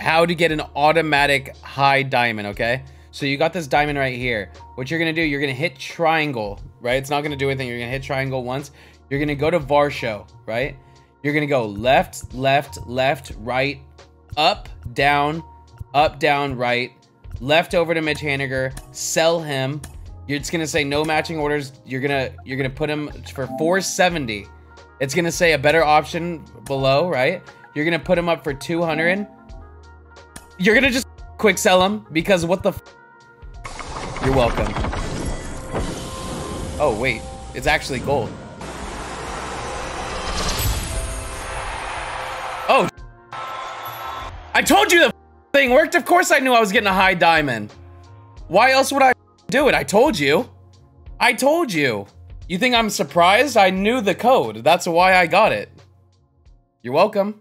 how to get an automatic high diamond, okay? So you got this diamond right here. What you're gonna do, you're gonna hit triangle, right? It's not gonna do anything. You're gonna hit triangle once. You're gonna go to Varsho, right? You're gonna go left, left, left, right, up, down, up, down, right, left over to Mitch Haniger, sell him. You're just gonna say no matching orders. You're gonna you're gonna put him for 470. It's gonna say a better option below, right? You're gonna put him up for 200. You're gonna just quick sell him because what the You're welcome. Oh, wait. It's actually gold. Oh. I told you the thing worked. Of course I knew I was getting a high diamond. Why else would I do it? I told you. I told you. You think I'm surprised? I knew the code. That's why I got it. You're welcome.